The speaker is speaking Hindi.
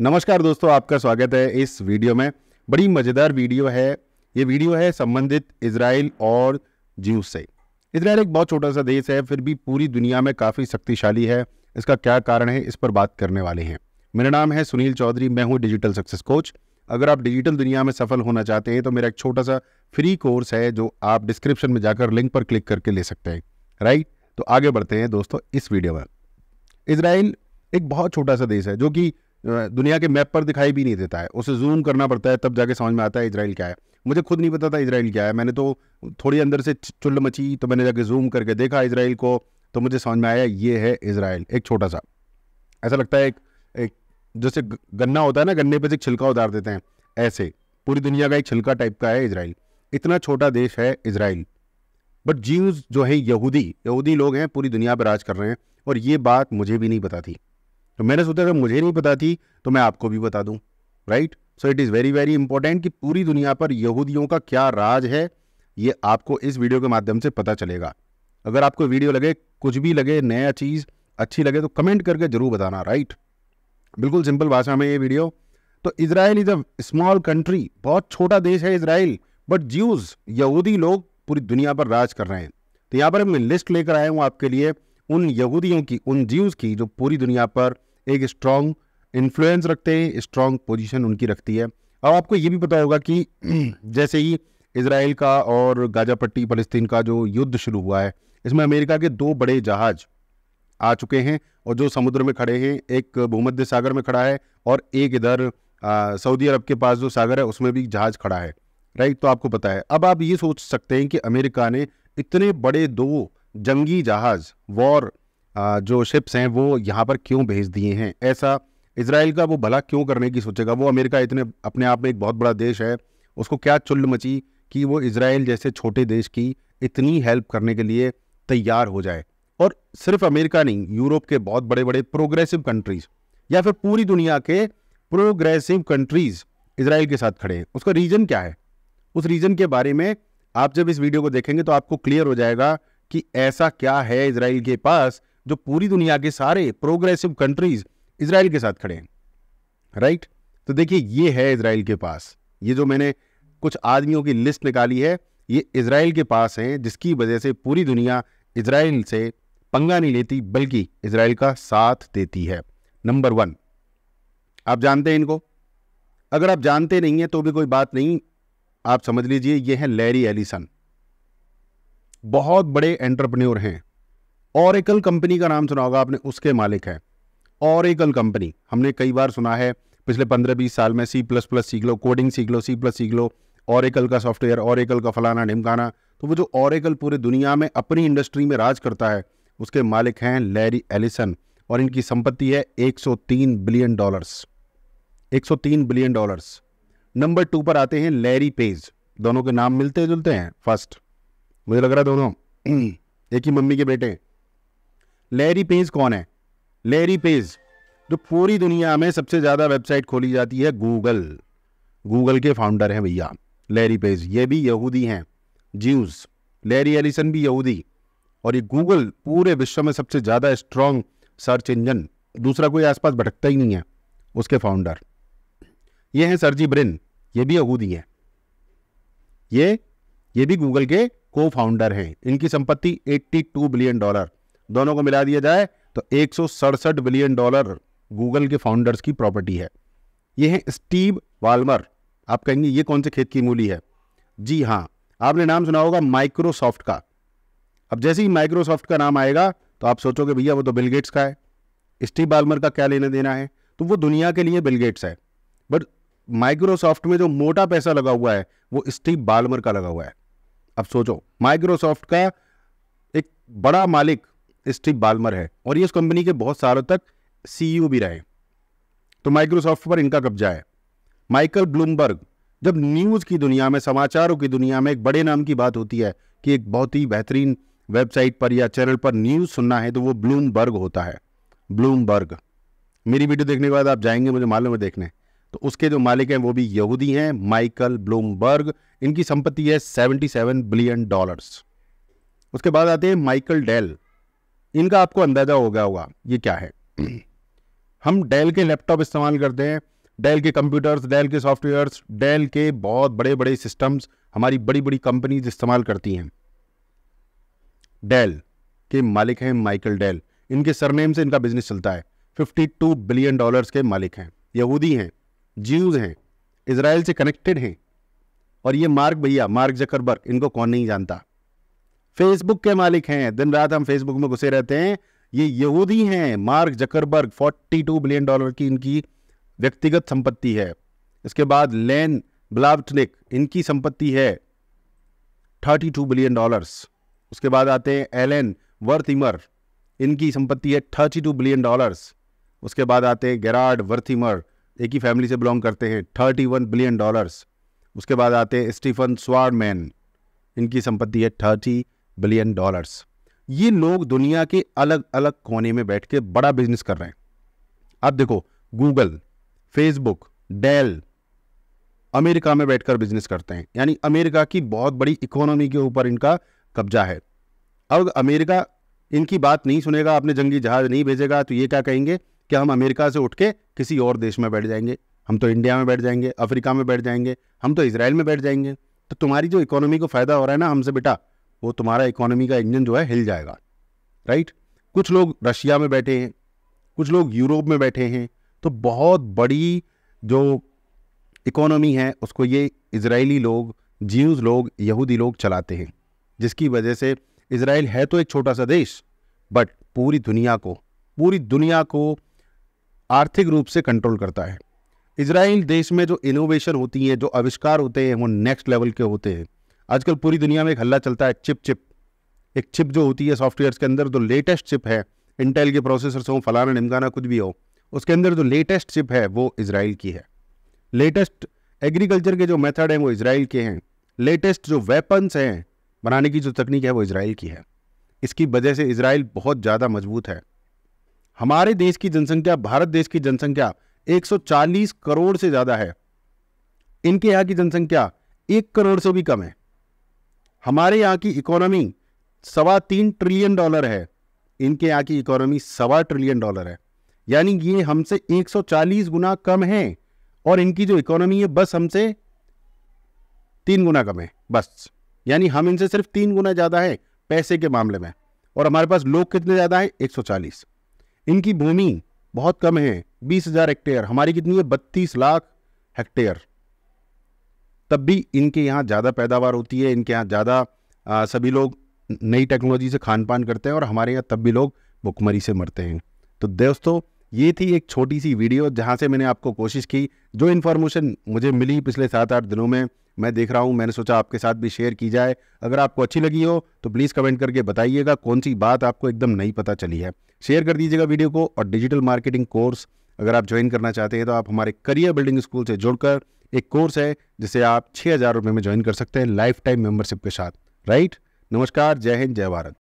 नमस्कार दोस्तों, आपका स्वागत है इस वीडियो में। बड़ी मज़ेदार वीडियो है। ये वीडियो है संबंधित इसराइल और जीव से। इसराइल एक बहुत छोटा सा देश है, फिर भी पूरी दुनिया में काफ़ी शक्तिशाली है। इसका क्या कारण है, इस पर बात करने वाले हैं। मेरा नाम है सुनील चौधरी, मैं हूँ डिजिटल सक्सेस कोच। अगर आप डिजिटल दुनिया में सफल होना चाहते हैं तो मेरा एक छोटा सा फ्री कोर्स है, जो आप डिस्क्रिप्शन में जाकर लिंक पर क्लिक करके ले सकते हैं। राइट? तो आगे बढ़ते हैं दोस्तों, इस वीडियो में। इसराइल एक बहुत छोटा सा देश है, जो कि दुनिया के मैप पर दिखाई भी नहीं देता है। उसे जूम करना पड़ता है, तब जाके समझ में आता है इसराइल क्या है। मुझे खुद नहीं पता था इसराइल क्या है। मैंने तो थोड़ी अंदर से चुल्ल मची तो मैंने जाके जूम करके देखा इसराइल को तो मुझे समझ में आया ये है इसराइल एक छोटा सा। ऐसा लगता है एक एक जैसे गन्ना होता है ना, गन्ने पर से छिलका उतार देते हैं, ऐसे। पूरी दुनिया का एक छिलका टाइप का है इसराइल इतना छोटा देश है इसराइल बट जीव जो है, यहूदी यहूदी लोग हैं, पूरी दुनिया पर राज कर रहे हैं, और ये बात मुझे भी नहीं पता थी। तो मैंने सोचा, अगर मुझे नहीं पता थी तो मैं आपको भी बता दूँ। Right so it is very very important कि पूरी दुनिया पर यहूदियों का क्या राज है, ये आपको इस वीडियो के माध्यम से पता चलेगा। अगर आपको वीडियो लगे, कुछ भी लगे, नया चीज़ अच्छी लगे तो कमेंट करके ज़रूर बताना। राइट बिल्कुल सिंपल भाषा में ये वीडियो। तो Israel is a small country, बहुत छोटा देश है इसराइल बट ज्यूज यहूदी लोग पूरी दुनिया पर राज कर रहे हैं। तो यहाँ पर मैं लिस्ट लेकर आया हूँ आपके लिए। उन यहूदियों की, उन ज्यूज की जो पूरी दुनिया पर एक स्ट्रॉन्ग इन्फ्लुएंस रखते हैं स्ट्रॉन्ग पोजीशन उनकी रखती है। अब आपको ये भी पता होगा कि जैसे ही इसराइल का और गाजा पट्टी फलस्तीन का जो युद्ध शुरू हुआ है, इसमें अमेरिका के दो बड़े जहाज़ आ चुके हैं और जो समुद्र में खड़े हैं, एक भूमध्य सागर में खड़ा है और एक इधर सऊदी अरब के पास जो सागर है, उसमें भी जहाज़ खड़ा है। राइट? तो आपको पता है। अब आप ये सोच सकते हैं कि अमेरिका ने इतने बड़े दो जंगी जहाज़, वॉर जो शिप्स हैं, वो यहाँ पर क्यों भेज दिए हैं? ऐसा इसराइल का वो भला क्यों करने की सोचेगा? वो अमेरिका इतने अपने आप में एक बहुत बड़ा देश है, उसको क्या चुल्ल मची कि वो इसराइल जैसे छोटे देश की इतनी हेल्प करने के लिए तैयार हो जाए? और सिर्फ़ अमेरिका नहीं, यूरोप के बहुत बड़े बड़े प्रोग्रेसिव कंट्रीज़ या फिर पूरी दुनिया के प्रोग्रेसिव कंट्रीज़ इसराइल के साथ खड़े हैं। उसका रीजन क्या है? उस रीजन के बारे में आप जब इस वीडियो को देखेंगे तो आपको क्लियर हो जाएगा कि ऐसा क्या है इसराइल के पास, जो पूरी दुनिया के सारे प्रोग्रेसिव कंट्रीज़ इसराइल के साथ खड़े हैं? राइट तो देखिए, ये है इसराइल के पास। ये जो मैंने कुछ आदमियों की लिस्ट निकाली है, ये इसराइल के पास है, जिसकी वजह से पूरी दुनिया इसराइल से पंगा नहीं लेती, बल्कि इसराइल का साथ देती है। नंबर वन आप जानते हैं इनको? अगर आप जानते नहीं हैं तो भी कोई बात नहीं। आप समझ लीजिए, ये है लैरी एलिसन। बहुत बड़े एंटरप्रेन्योर हैं। ऑरेकल कंपनी का नाम सुना होगा आपने, उसके मालिक है। ऑरेकल कंपनी हमने कई बार सुना है, पिछले पंद्रह बीस साल में सी प्लस प्लस सीख लो कोडिंग सीख लो सी प्लस सीख लो ऑरेकल का सॉफ्टवेयर ऑरेकल का फलाना ढिमकाना तो वो जो ऑरेकल पूरे दुनिया में अपनी इंडस्ट्री में राज करता है, उसके मालिक हैं लैरी एलिसन और इनकी संपत्ति है 103 billion dollars 103 billion dollars number two पर आते हैं लैरी पेज दोनों के नाम मिलते जुलते हैं। फ़र्स्ट मुझे लग रहा है दोनों। एक ही मम्मी के बेटे। लैरी पेज कौन है? लैरी पेज जो पूरी दुनिया में सबसे ज़्यादा वेबसाइट खोली जाती है गूगल गूगल के फाउंडर हैं भैया लैरी पेज ये भी यहूदी हैं जीव्स लैरी एलिसन भी यहूदी। और ये गूगल पूरे विश्व में सबसे ज़्यादा स्ट्रॉन्ग सर्च इंजन दूसरा कोई आसपास भटकता ही नहीं है उसके फाउंडर ये हैं सरजी ब्रिन ये भी यहूदी हैं। ये ये भी गूगल के को फाउंडर हैं। इनकी संपत्ति 82 बिलियन डॉलर दोनों को मिला दिया जाए तो एक सौ सड़सठ बिलियन डॉलर गूगल के फाउंडर्स की प्रॉपर्टी है। ये है स्टीव वालमर आप कहेंगे, ये कौन से खेत की मूली है? जी हाँ आपने नाम सुना होगा माइक्रोसॉफ्ट का। अब जैसे ही माइक्रोसॉफ्ट का नाम आएगा तो आप सोचोगे, भैया, वो तो बिलगेट्स का है। स्टीव बालमर का क्या लेने देना है? तो वो दुनिया के लिए बिलगेट्स है। बट माइक्रोसॉफ्ट में जो मोटा पैसा लगा हुआ है, वो स्टीव बालमर का लगा हुआ है। अब सोचो माइक्रोसॉफ्ट का एक बड़ा मालिक स्टीव बालमर है और ये इस कंपनी के बहुत सालों तक सीईओ भी रहे। तो माइक्रोसॉफ्ट पर इनका कब्जा है। माइकल ब्लूमबर्ग जब न्यूज़ की दुनिया में, समाचारों की दुनिया में एक बड़े नाम की बात होती है कि एक बहुत ही बेहतरीन वेबसाइट पर या चैनल पर न्यूज़ सुनना है तो वो ब्लूमबर्ग होता है। ब्लूमबर्ग मेरी वीडियो देखने के बाद आप जाएँगे मुझे मालूम है देखने। तो उसके जो मालिक हैं, वो भी यहूदी हैं, माइकल ब्लूमबर्ग। इनकी संपत्ति है 77 बिलियन डॉलर्स। उसके बाद आते हैं माइकल डेल। इनका आपको अंदाज़ा हो गया होगा, ये क्या है? हम डेल के लैपटॉप इस्तेमाल करते हैं, डेल के कंप्यूटर्स, डेल के सॉफ्टवेयर्स, डेल के बहुत बड़े बड़े सिस्टम्स हमारी बड़ी बड़ी कंपनीज़ इस्तेमाल करती हैं। डेल के मालिक हैं माइकल डेल। इनके सरनेम से इनका बिज़नेस चलता है। 52 बिलियन डॉलर्स के मालिक हैं। यहूदी हैं। जीव हैं इसराइल से कनेक्टेड हैं। और ये मार्क भैया मार्क जकरबर्ग इनको कौन नहीं जानता? फेसबुक के मालिक हैं, दिन रात हम फेसबुक में घुसे रहते हैं। ये यहूदी हैं मार्क जकरबर्ग 42 बिलियन डॉलर की इनकी व्यक्तिगत संपत्ति है। इसके बाद लेन ब्लावटनिक इनकी संपत्ति है 32 बिलियन डॉलर्स उसके बाद आते हैं एलन वर्थिमर इनकी संपत्ति है 32 बिलियन डॉलर्स उसके बाद आते हैं गेराड वर्थिमर एक ही फैमिली से बिलोंग करते हैं। 31 बिलियन डॉलर्स उसके बाद आते हैं स्टीफन स्वारमैन। इनकी संपत्ति है 30 बिलियन डॉलर्स ये लोग दुनिया के अलग अलग कोने में बैठ के बड़ा बिज़नेस कर रहे हैं। अब देखो गूगल फेसबुक डेल अमेरिका में बैठकर बिज़नेस करते हैं। यानी अमेरिका की बहुत बड़ी इकोनॉमी के ऊपर इनका कब्जा है। अब अमेरिका इनकी बात नहीं सुनेगा, अपने जंगी जहाज़ नहीं भेजेगा तो ये क्या कहेंगे? कि हम अमेरिका से उठ के किसी और देश में बैठ जाएँगे? हम तो इंडिया में बैठ जाएँगे, अफ्रीका में बैठ जाएँगे, हम तो इसराइल में बैठ जाएँगे। तो तुम्हारी जो इकोनॉमी को फ़ायदा हो रहा है ना हमसे बेटा, वो तुम्हारा इकोनॉमी का इंजन जो है हिल जाएगा। राइट? कुछ लोग रशिया में बैठे हैं, कुछ लोग यूरोप में बैठे हैं तो बहुत बड़ी जो इकोनॉमी है, उसको ये इसराइली लोग जीव्स लोग, यहूदी लोग चलाते हैं, जिसकी वजह से इसराइल है तो एक छोटा सा देश, बट पूरी दुनिया को, पूरी दुनिया को आर्थिक रूप से कंट्रोल करता है। इसराइल देश में जो इनोवेशन होती है, जो आविष्कार होते हैं, वो नेक्स्ट लेवल के होते हैं। आजकल पूरी दुनिया में एक हल्ला चलता है चिप चिप एक चिप जो होती है सॉफ्टवेयर के अंदर, जो लेटेस्ट चिप है। इंटेल के प्रोसेसर हो, फलाना निमकाना कुछ भी हो, उसके अंदर जो लेटेस्ट चिप है, वो इसराइल की है। लेटेस्ट एग्रीकल्चर के जो मेथड हैं, वो इसराइल के हैं। लेटेस्ट जो वेपन्स हैं, बनाने की जो तकनीक है, वो इसराइल की है। इसकी वजह से इसराइल बहुत ज़्यादा मज़बूत है। हमारे देश की जनसंख्या, भारत देश की जनसंख्या 140 करोड़ से ज़्यादा है। इनके यहाँ की जनसंख्या एक करोड़ से भी कम है। हमारे यहाँ की इकोनॉमी सवा तीन ट्रिलियन डॉलर है। इनके यहाँ की इकोनॉमी सवा ट्रिलियन डॉलर है। यानी ये हमसे 140 गुना कम है और इनकी जो इकोनॉमी है, बस हमसे तीन गुना कम है, बस। यानी हम इनसे सिर्फ़ तीन गुना ज़्यादा है पैसे के मामले में। और हमारे पास लोग कितने ज़्यादा है? 140 इनकी भूमि बहुत कम है, बीस हज़ार हेक्टेयर हमारी कितनी है? बत्तीस लाख हेक्टेयर तब भी इनके यहाँ ज़्यादा पैदावार होती है, इनके यहाँ ज़्यादा सभी लोग नई टेक्नोलॉजी से खान पान करते हैं और हमारे यहाँ तब भी लोग भुखमरी से मरते हैं। तो दोस्तों ये थी एक छोटी सी वीडियो जहाँ से मैंने आपको कोशिश की, जो इन्फॉर्मेशन मुझे मिली पिछले सात आठ दिनों में। मैं देख रहा हूँ, मैंने सोचा आपके साथ भी शेयर की जाए। अगर आपको अच्छी लगी हो तो प्लीज़ कमेंट करके बताइएगा कौन सी बात आपको एकदम नहीं पता चली है। शेयर कर दीजिएगा वीडियो को और डिजिटल मार्केटिंग कोर्स अगर आप ज्वाइन करना चाहते हैं तो आप हमारे करियर बिल्डिंग स्कूल से जुड़कर एक कोर्स है, जिसे आप छः हज़ार रुपये में ज्वाइन कर सकते हैं लाइफ टाइम मेंबरशिप के साथ। राइट नमस्कार, जय हिंद, जय भारत।